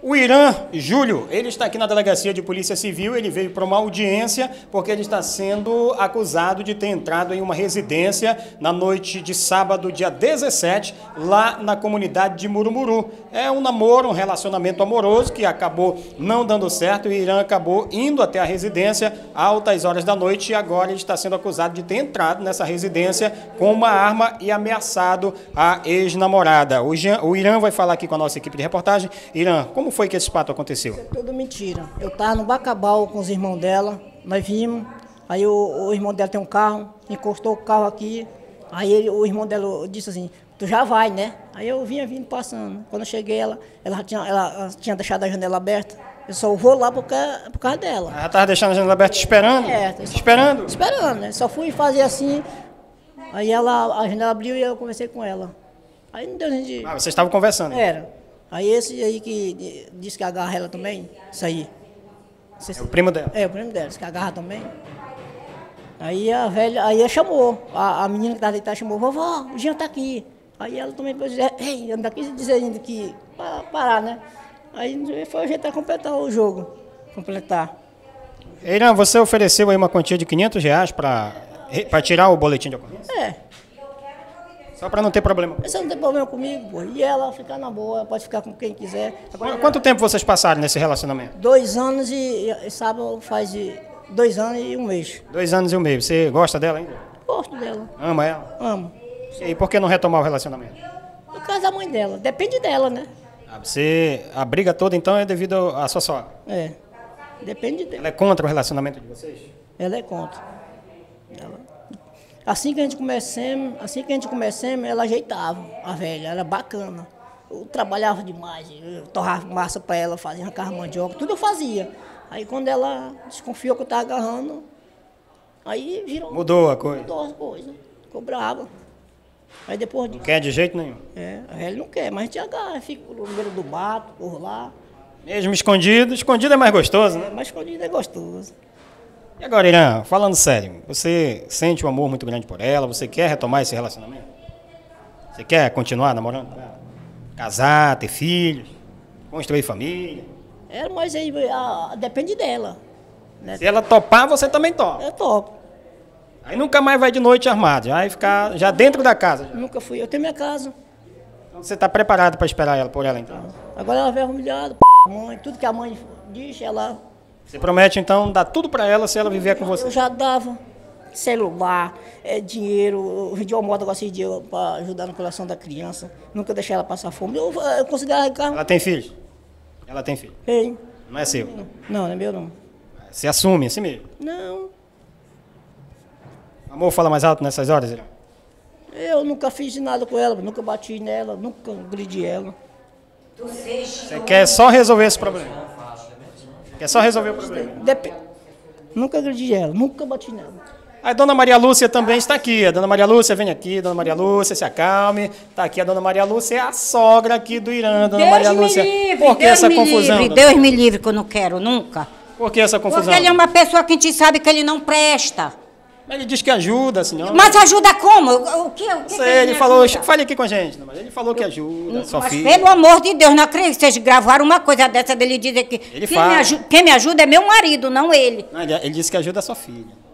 O Irã Júlio, ele está aqui na delegacia de Polícia Civil, ele veio para uma audiência porque ele está sendo acusado de ter entrado em uma residência na noite de sábado, dia 17, lá na comunidade de Murumuru. É um namoro, um relacionamento amoroso que acabou não dando certo e o Irã acabou indo até a residência altas horas da noite e agora ele está sendo acusado de ter entrado nessa residência com uma arma e ameaçado a ex-namorada. O, o Irã vai falar aqui com a nossa equipe de reportagem. Irã, como como foi que esse fato aconteceu? Isso é tudo mentira. Eu estava no Bacabal com os irmãos dela, nós vimos, aí o, o, irmão dela tem um carro, encostou o carro aqui, aí ele, o irmão dela disse assim, tu já vai, né? Aí eu vinha vindo passando. Quando eu cheguei, ela, ela, tinha, ela tinha deixado a janela aberta. Eu só vou lá por causa, por causa dela. Ela estava deixando a janela aberta esperando? É. Esperando? Esperando, né? Só fui fazer assim, aí ela, a janela abriu e eu conversei com ela. Aí não deu gente... Ah, vocês estavam conversando? Era. Aí esse aí que disse que agarra ela também, isso aí. É o primo dela? É, o primo dela, disse que agarra também. Aí a velha, aí ela chamou, a, a menina que estava deitada chamou, vovó, o Jean tá aqui. Aí ela também disse, ei, anda aqui dizendo que, para parar, né? Aí foi ajeitar completar o jogo, completar. Irã, você ofereceu aí uma quantia de 500 reais para tirar o boletim de ocorrência? É. Só para não ter problema. Você não tem problema comigo, pô. E ela ficar na boa, pode ficar com quem quiser. Agora, Quanto tempo vocês passaram nesse relacionamento? Dois anos e, e sábado faz dois anos e um mês. Dois anos e um mês. Você gosta dela ainda? Gosto dela. Ama ela? Amo. E por que não retomar o relacionamento? Por causa da mãe dela. Depende dela, né? Ah, você, a briga toda então é devido à sua sogra? É. Depende dela. Ela é contra o relacionamento de vocês? Ela é contra. Ela... Assim que a gente começamos, assim que a gente começamos, ela ajeitava a velha, era bacana. Eu trabalhava demais, eu torrava massa para ela, fazia arrancar mandioca, tudo eu fazia. Aí quando ela desconfiou que eu estava agarrando, aí virou. Mudou a coisa. Mudou as coisas. Ficou brava. Aí depois Não quer de jeito nenhum. É, a velha não quer, mas a gente agarra, fica no meio do mato, por lá. Mesmo escondido, escondido é mais gostoso, né? É, mais escondido é gostoso. E agora, Irã, falando sério, você sente um amor muito grande por ela? Você quer retomar esse relacionamento? Você quer continuar namorando com ela? Casar, ter filhos, construir família? É, mas aí a, depende dela. Né? Se ela topar, você também topa? Eu topo. Aí nunca mais vai de noite armado, vai ficar já dentro da casa. Já. Nunca fui, eu tenho minha casa. Então você está preparado para esperar ela por ela então? Agora ela vem humilhada, mãe, tudo que a mãe diz, ela você promete, então, dar tudo para ela se ela viver com você? Eu já dava celular, é, dinheiro, eu vendi uma moto agora de dinheiro para ajudar na colação da criança. Nunca deixei ela passar fome. Eu, eu considero carro. Ela tem filho? Ela tem filho? Tem. Não é seu? Não, não é meu não. Você assume assim mesmo? Não. Amor fala mais alto nessas horas, Irã? Eu nunca fiz nada com ela, nunca bati nela, nunca agredi ela. Você quer só resolver esse problema? É só resolver o problema. Dep nunca agredi ela, nunca bati nela. A dona Maria Lúcia também está aqui. A dona Maria Lúcia, vem aqui, dona Maria Lúcia, se acalme. Está aqui a dona Maria Lúcia, é a sogra aqui do Irã, dona Deus Maria Lúcia. Livre, Por que Deus essa me confusão? Livre, Deus me livre que eu não quero nunca. Por que essa confusão? Porque ele é uma pessoa que a gente sabe que ele não presta. Mas ele diz que ajuda, senhora. Mas ajuda como? O que? O que Sei, ele, ele falou, fale aqui com a gente, ele falou que ajuda, sua mas filha. pelo amor de Deus, não acredito que vocês gravaram uma coisa dessa dele dizer que ele quem, fala. Me ajuda, quem me ajuda é meu marido, não ele. Não, ele, ele disse que ajuda a sua filha.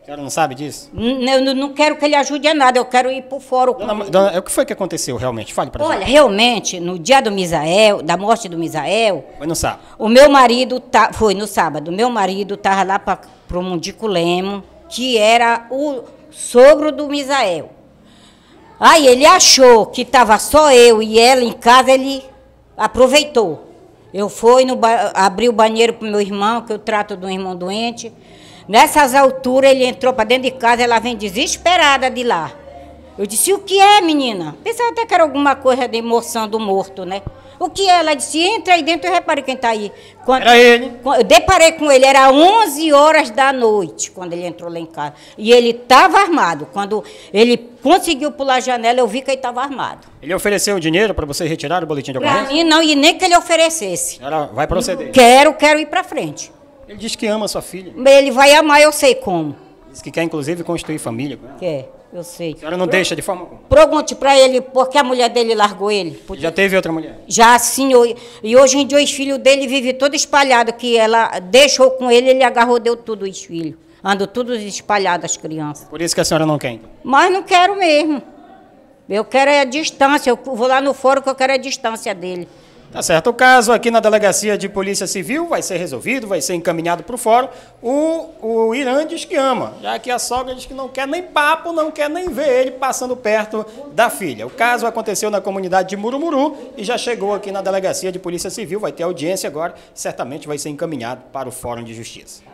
A senhora não sabe disso? Eu não quero que ele ajude a nada, eu quero ir por fora. Dona, dona, o que foi que aconteceu realmente? Fale pra Olha, gente. realmente, no dia do Misael, da morte do Misael... Foi no sábado. O meu marido, tá, foi no sábado, o meu marido estava lá para o Mundico Lemo, que era o sogro do Misael. Aí ele achou que estava só eu e ela em casa, ele aproveitou. Eu fui, no abri o banheiro para meu irmão, que eu trato de um irmão doente. Nessas alturas, ele entrou para dentro de casa, ela vem desesperada de lá. Eu disse, o que é, menina? Pensava até que era alguma coisa de emoção do morto, né? O que é? Ela disse, entra aí dentro e repare quem está aí. Quando, era ele. Eu deparei com ele, era 11 horas da noite, quando ele entrou lá em casa. E ele estava armado. Quando ele conseguiu pular a janela, eu vi que ele estava armado. Ele ofereceu dinheiro para você retirar o boletim de ocorrência? Mim, não, e nem que ele oferecesse. Ela vai proceder? Quero, quero ir para frente. Ele diz que ama sua filha. Ele vai amar, eu sei como. Diz que quer, inclusive, construir família com ela. Quer. Eu sei. A senhora não deixa de forma alguma. Pergunte pra ele por que a mulher dele largou ele. Já teve outra mulher? Já assim, ho- e hoje em dia os filhos dele vivem todo espalhado, que ela deixou com ele, ele agarrou, deu tudo os filhos. Andam todos espalhados as crianças. Por isso que a senhora não quer. então. Mas não quero mesmo. Eu quero é a distância, eu vou lá no fórum que eu quero é a distância dele. Tá certo. O caso aqui na Delegacia de Polícia Civil vai ser resolvido, vai ser encaminhado para o fórum. O, o Irã diz que ama, já que a sogra diz que não quer nem papo, não quer nem ver ele passando perto da filha. O caso aconteceu na comunidade de Murumuru e já chegou aqui na Delegacia de Polícia Civil, vai ter audiência agora, certamente vai ser encaminhado para o Fórum de Justiça.